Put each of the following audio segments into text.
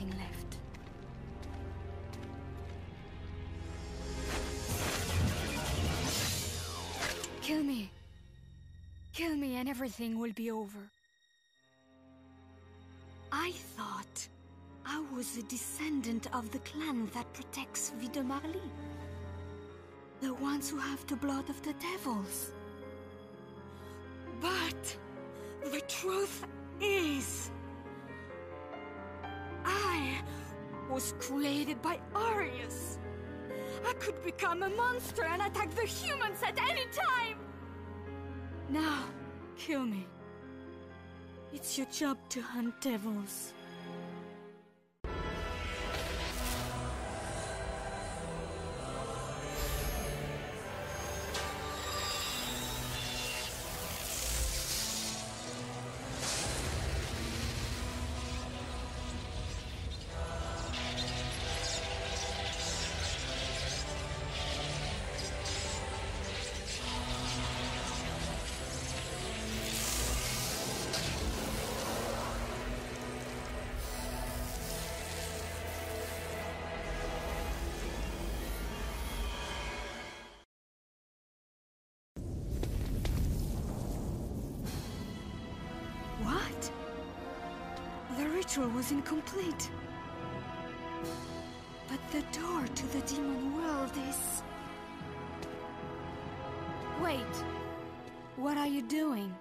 There's just one thing left. Kill me. Kill me and everything will be over. I thought I was a descendant of the clan that protects Vie de Marli. The ones who have the blood of the devils. But the truth was created by Arius. I could become a monster and attack the humans at any time! Now, kill me. It's your job to hunt devils. Ritual was incomplete. But the door to the demon world is... Wait. What are you doing?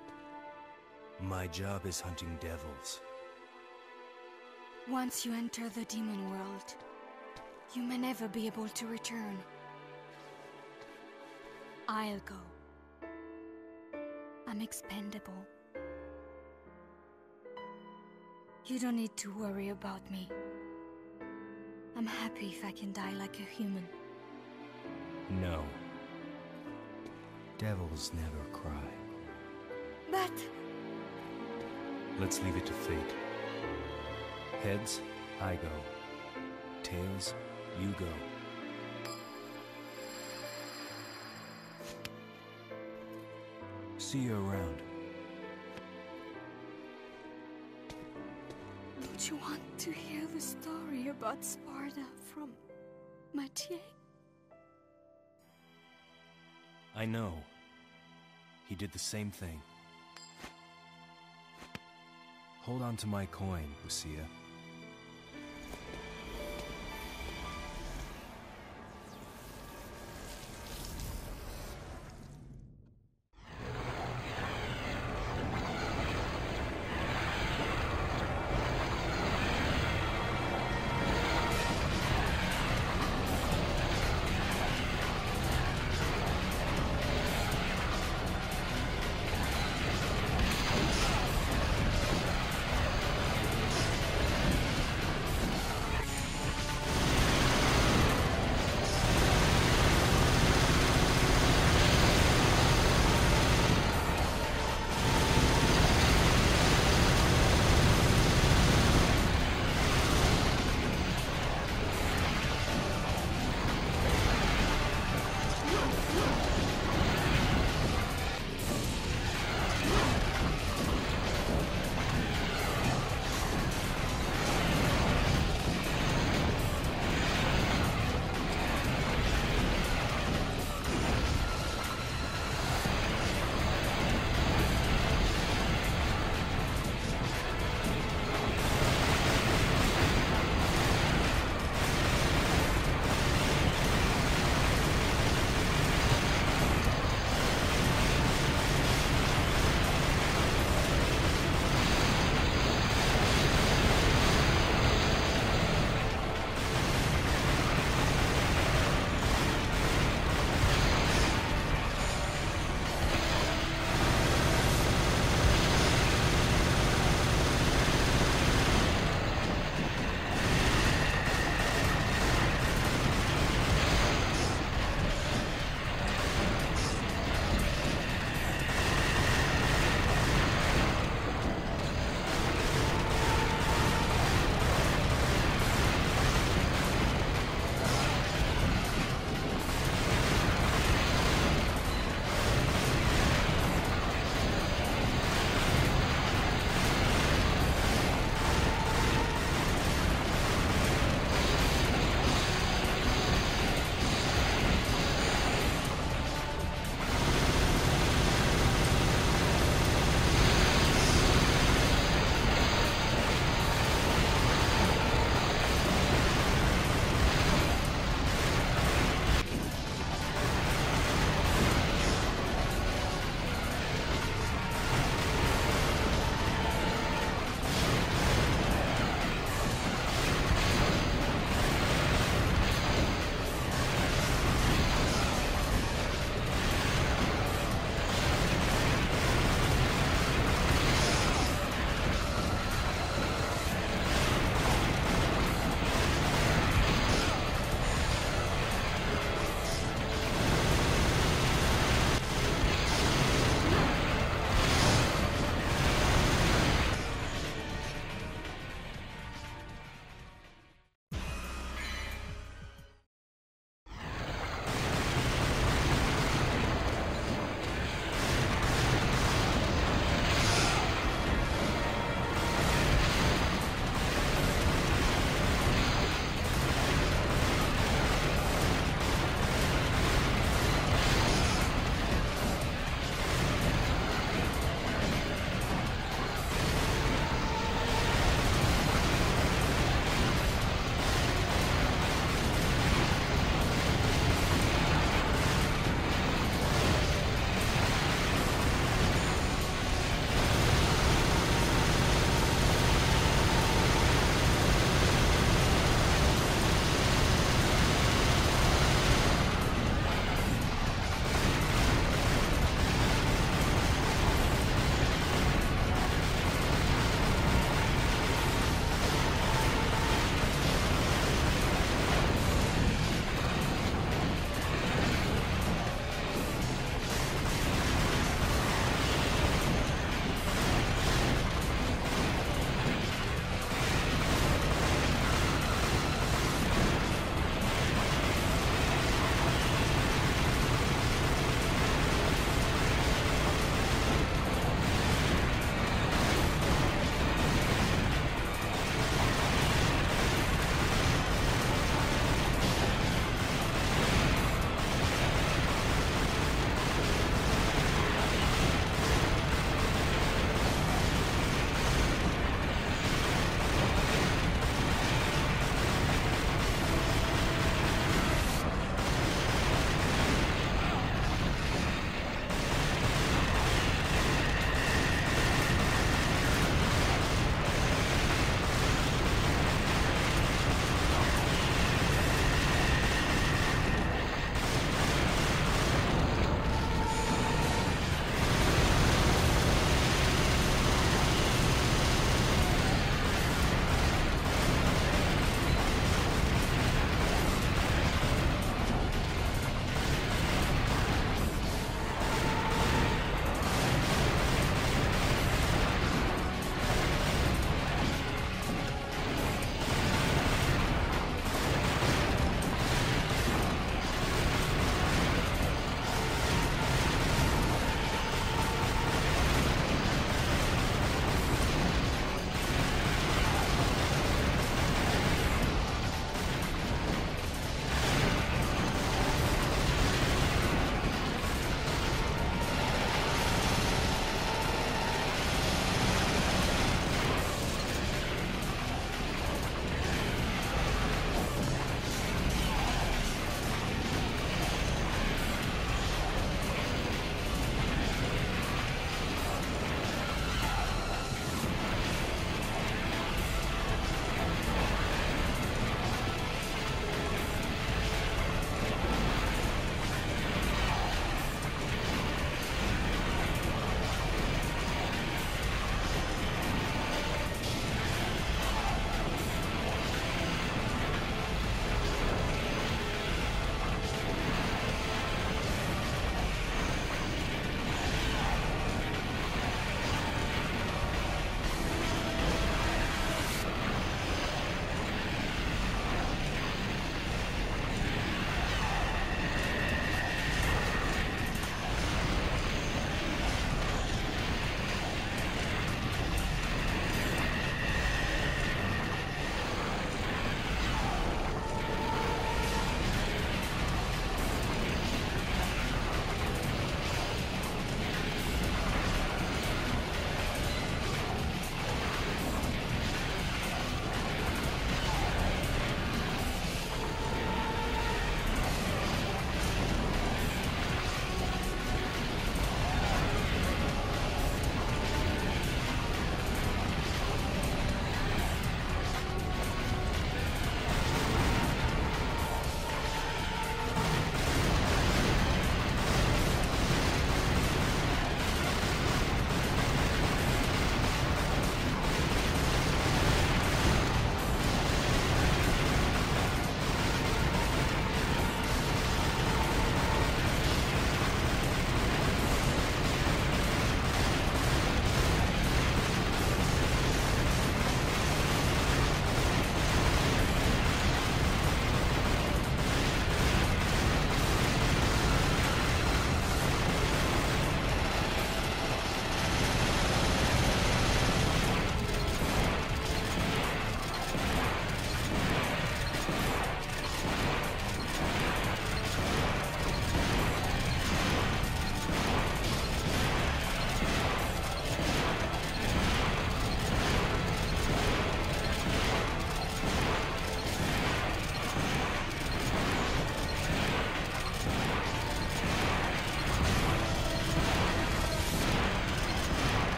My job is hunting devils. Once you enter the demon world, you may never be able to return. I'll go. I'm expendable. You don't need to worry about me. I'm happy if I can die like a human. No. Devils never cry. But Let's leave it to fate. Heads, I go. Tails, you go. See you around. You want to hear the story about Sparda from Matier? I know. He did the same thing. Hold on to my coin, Lucia.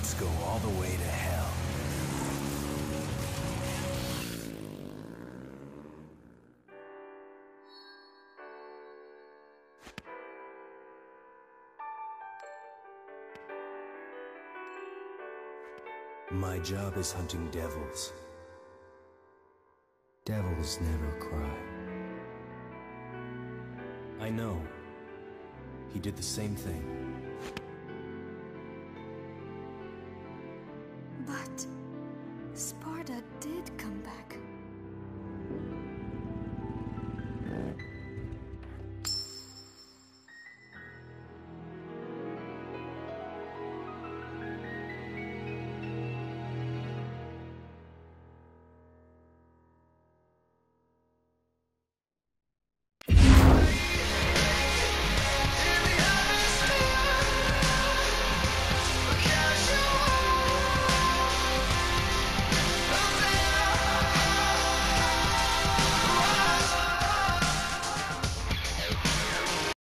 Let's go all the way to hell. My job is hunting devils. Devils never cry. I know. He did the same thing.